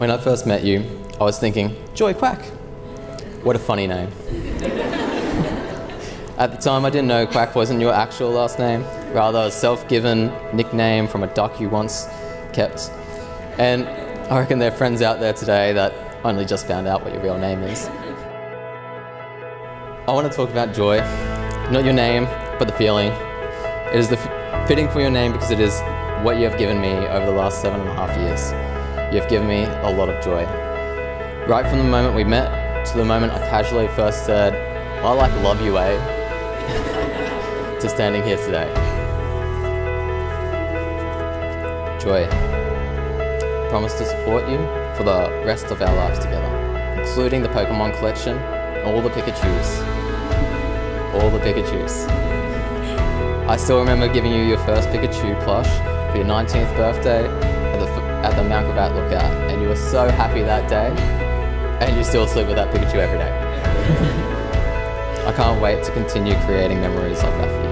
When I first met you, I was thinking, Joy Quack. What a funny name. At the time, I didn't know Quack wasn't your actual last name, rather a self-given nickname from a duck you once kept. And I reckon there are friends out there today that only just found out what your real name is. I want to talk about joy, not your name, but the feeling. It is the fitting for your name because it is what you have given me over the last seven and a half years. You have given me a lot of joy. Right from the moment we met to the moment I casually first said, I like love you, eh? to standing here today. Joy. Promise to support you for the rest of our lives together, including the Pokemon collection, all the Pikachus. All the Pikachus. I still remember giving you your first Pikachu plush for your 19th birthday at the, at the Mount Gravatt lookout, and you were so happy that day, and you still sleep with that Pikachu every day. I can't wait to continue creating memories like that for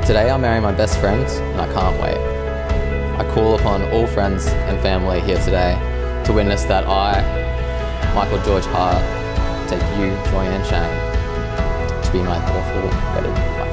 you. Today I'll marry my best friend, and I can't wait. I call upon all friends and family here today to witness that I, Michael George Hart, take you, Joyanne Shane, to be my lawful wedded wife.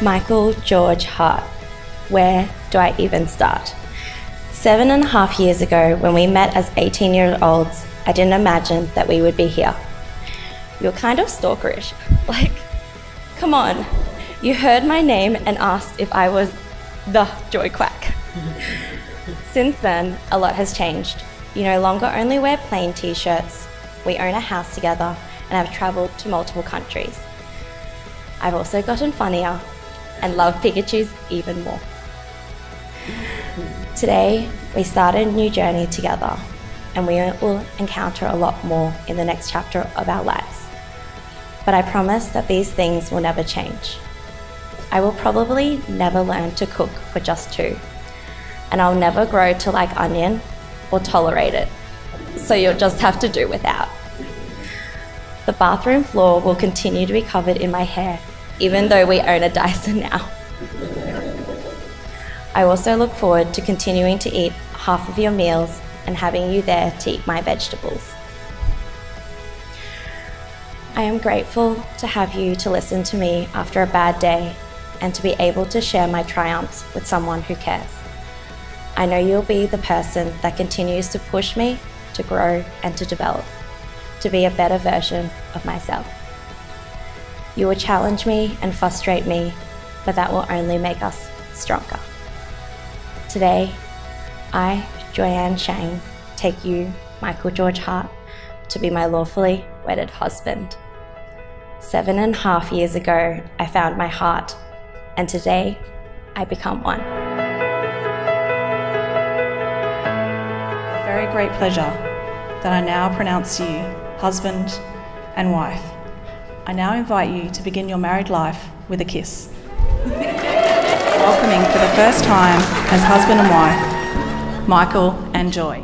Michael George Hart. Where do I even start? Seven and a half years ago, when we met as 18 year olds, I didn't imagine that we would be here. You're kind of stalkerish. Like, come on. You heard my name and asked if I was the Joy Quack. Since then, a lot has changed. You no longer only wear plain t shirts, we own a house together, and have travelled to multiple countries. I've also gotten funnier and love Pikachus even more. Today, we start a new journey together, and we will encounter a lot more in the next chapter of our lives. But I promise that these things will never change. I will probably never learn to cook for just two, and I'll never grow to like onion or tolerate it, so you'll just have to do without. The bathroom floor will continue to be covered in my hair even though we own a Dyson now. I also look forward to continuing to eat half of your meals and having you there to eat my vegetables. I am grateful to have you to listen to me after a bad day and to be able to share my triumphs with someone who cares. I know you'll be the person that continues to push me to grow and to develop, to be a better version of myself. You will challenge me and frustrate me, but that will only make us stronger. Today, I, Joyanne Shane, take you, Michael George Hart, to be my lawfully wedded husband. Seven and a half years ago, I found my heart, and today, I become one. Very great pleasure that I now pronounce you husband and wife. I now invite you to begin your married life with a kiss. Welcoming for the first time as husband and wife, Michael and Joy.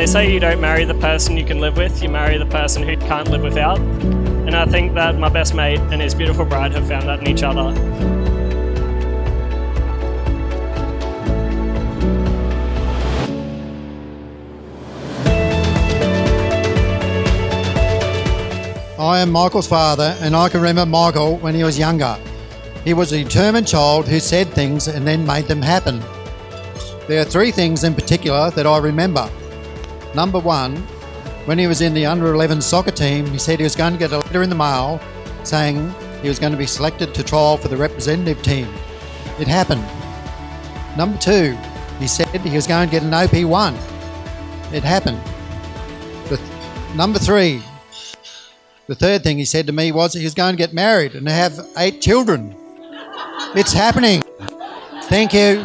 They say you don't marry the person you can live with, you marry the person who can't live without. And I think that my best mate and his beautiful bride have found that in each other. I am Michael's father, and I can remember Michael when he was younger. He was a determined child who said things and then made them happen. There are three things in particular that I remember. Number one, when he was in the under 11 soccer team, he said he was going to get a letter in the mail saying he was going to be selected to trial for the representative team. It happened. Number two, he said he was going to get an OP1. It happened. Th- number three, the third thing he said to me was he was going to get married and have eight children. It's happening. Thank you.